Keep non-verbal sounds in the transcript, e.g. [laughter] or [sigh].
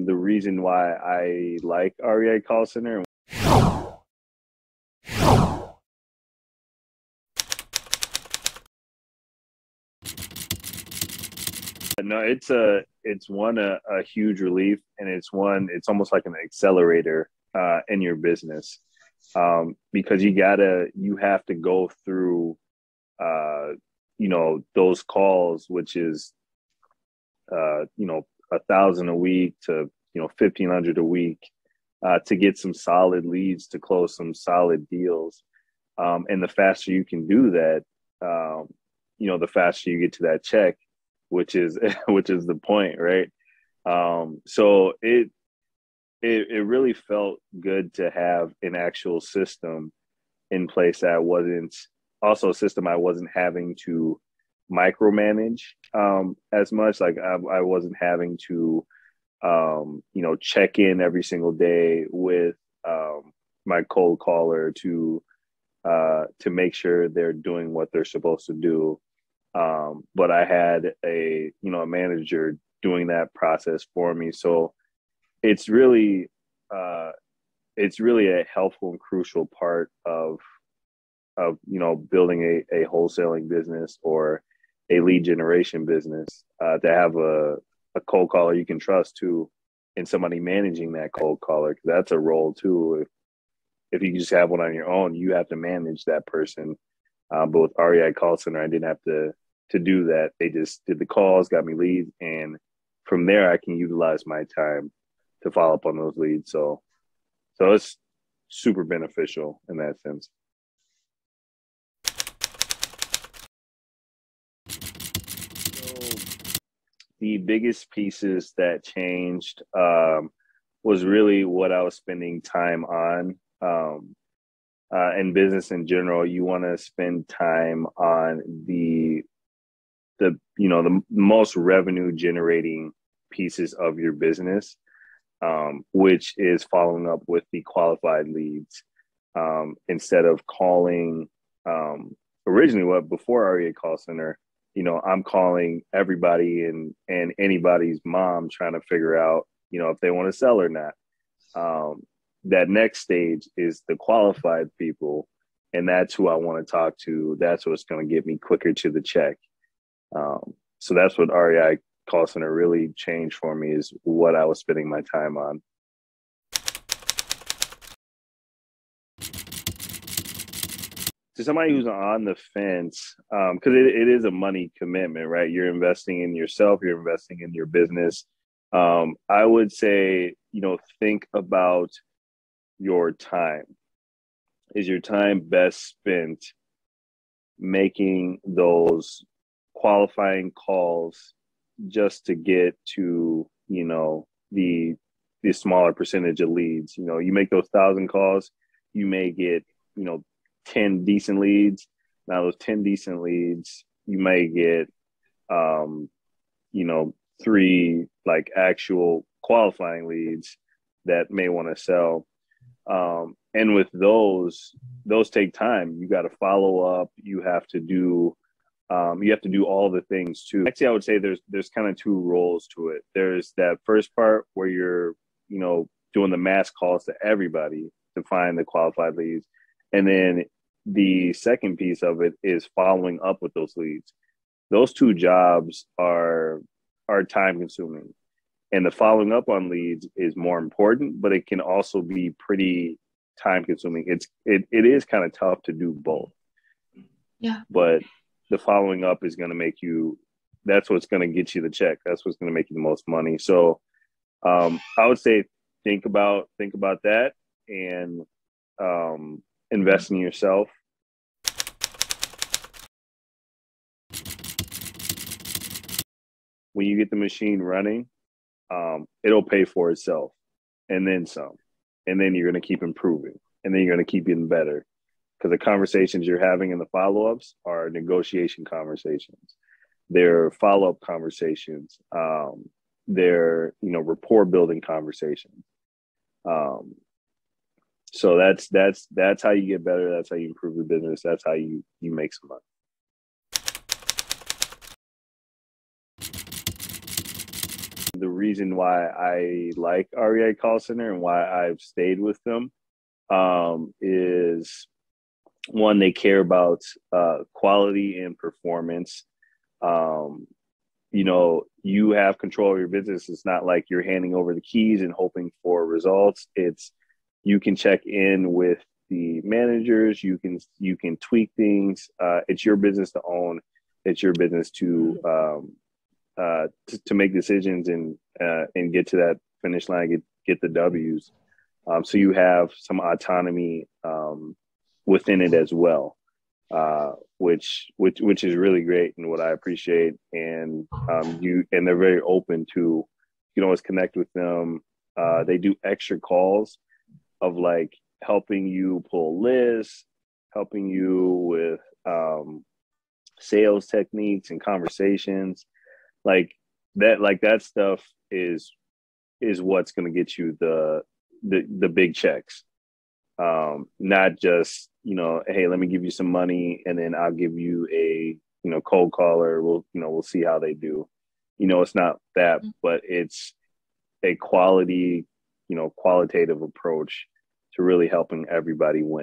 The reason why I like REI Call Center No, it's a it's one a, a, huge relief, and it's one it's almost like an accelerator uh, in your business. Um, because you gotta you have to go through uh, you know those calls, which is uh, you know a thousand a week to you know fifteen hundred a week uh, to get some solid leads to close some solid deals, um, and the faster you can do that, um, you know, the faster you get to that check which is [laughs] which is the point, right? Um, so it it it really felt good to have an actual system in place that wasn't also a system I wasn't having to micromanage um, as much. Like I, I wasn't having to um, you know check in every single day with um, my cold caller to uh, to make sure they're doing what they're supposed to do um, but I had a you know a manager doing that process for me. So it's really uh, it's really a helpful and crucial part of of you know building a, a wholesaling business or a lead generation business uh, to have a, a cold caller you can trust to and somebody managing that cold caller that's a role too if, if you just have one on your own you have to manage that person uh, but with REI call center I didn't have to to do that. They just did the calls, got me leads, and from there I can utilize my time to follow up on those leads. So, so it's super beneficial in that sense. The biggest pieces that changed um, was really what I was spending time on. Um, uh, in business in general, you want to spend time on the the you know the most revenue generating pieces of your business um, which is following up with the qualified leads um, instead of calling um, originally what before REI call center you know i'm calling everybody and and anybody's mom trying to figure out you know if they want to sell or not. Um, that next stage is the qualified people and that's who i want to talk to. That's what's going to get me quicker to the check. Um, so that's what REI call center really changed for me is what I was spending my time on. To somebody who's on the fence, because um, it, it is a money commitment, right? You're investing in yourself, you're investing in your business. Um, I would say, you know, think about your time. Is your time best spent making those qualifying calls just to get to you know the the smaller percentage of leads you know you make those thousand calls you may get you know 10 decent leads. Now those 10 decent leads you may get um you know three like actual qualifying leads that may want to sell. Um and with those those take time. You got to follow up. You have to do um, you have to do all the things too. Actually, I would say there's there's kind of two roles to it. There's that first part where you're you know doing the mass calls to everybody to find the qualified leads, and then the second piece of it is following up with those leads. Those two jobs are are time consuming, and the following up on leads is more important, but it can also be pretty time consuming. It's it it is kind of tough to do both. Yeah. But the following up is going to make you that's what's going to get you the check that's what's going to make you the most money so um, i would say think about think about that and um, invest in yourself when you get the machine running um, it'll pay for itself and then some and then you're going to keep improving and then you're going to keep getting better because the conversations you're having in the follow-ups are negotiation conversations. They're follow-up conversations um, they're you know rapport building conversations. Um, so that's that's that's how you get better that's how you improve your business that's how you you make some money The reason why I like REI Call Center and why I've stayed with them um, is one, they care about uh, quality and performance. Um, you know, you have control of your business. It's not like you're handing over the keys and hoping for results. It's you can check in with the managers. You can you can tweak things. Uh, it's your business to own. It's your business to um, uh, to, to, make decisions and uh, and get to that finish line. Get get the W's. Um, so you have some autonomy um, within it as well, uh, which which which is really great and what I appreciate. And um, you and they're very open to you can always connect with them. Uh, they do extra calls of like helping you pull lists, helping you with um, sales techniques and conversations, like that. Like that stuff is is what's going to get you the the the big checks um, not just you know hey let me give you some money and then i'll give you a you know cold caller we'll you know we'll see how they do you know it's not that mm-hmm. but it's a quality you know qualitative approach to really helping everybody win